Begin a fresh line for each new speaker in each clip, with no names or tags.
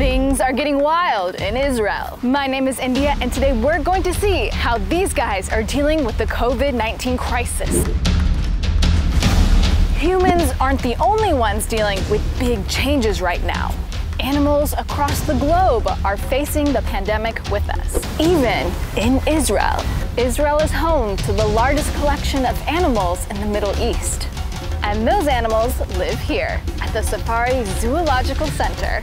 Things are getting wild in Israel. My name is India, and today we're going to see how these guys are dealing with the COVID 19 crisis. Humans aren't the only ones dealing with big changes right now. Animals across the globe are facing the pandemic with us, even in Israel. Israel is home to the largest collection of animals in the Middle East. And those animals live here at the Safari Zoological Center.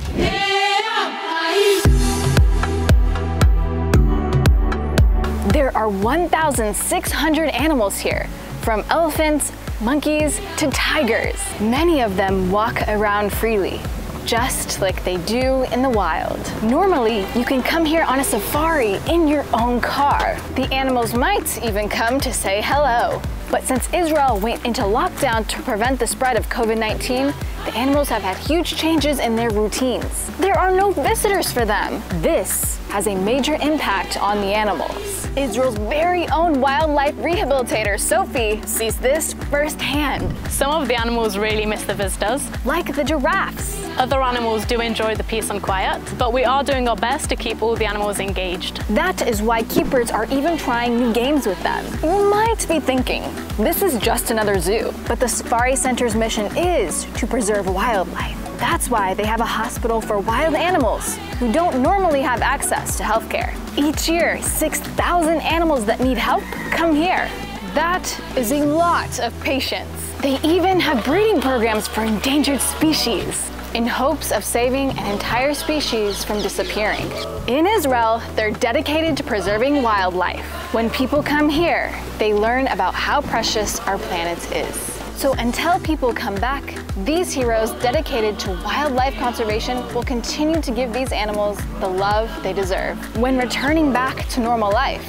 There are 1,600 animals here, from elephants, monkeys, to tigers. Many of them walk around freely, just like they do in the wild. Normally, you can come here on a safari in your own car. The animals might even come to say hello. But since Israel went into lockdown to prevent the spread of COVID 19, the animals have had huge changes in their routines. There are no visitors for them. This has a major impact on the animals. Israel's very own wildlife rehabilitator, Sophie, sees this firsthand.
Some of the animals really miss the visitors.
Like the giraffes.
Other animals do enjoy the peace and quiet, but we are doing our best to keep all the animals engaged.
That is why keepers are even trying new games with them. You might be thinking, this is just another zoo, but the Safari Center's mission is to preserve wildlife. That's why they have a hospital for wild animals who don't normally have access to healthcare. Each year, 6,000 animals that need help come here. That is a lot of patients. They even have breeding programs for endangered species in hopes of saving an entire species from disappearing. In Israel, they're dedicated to preserving wildlife. When people come here, they learn about how precious our planet is. So until people come back, these heroes dedicated to wildlife conservation will continue to give these animals the love they deserve. When returning back to normal life,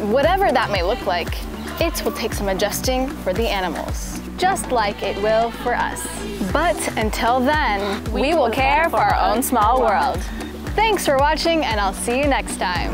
whatever that may look like, it will take some adjusting for the animals, just like it will for us. But until then, we, we will care for our own small world. Thanks for watching and I'll see you next time.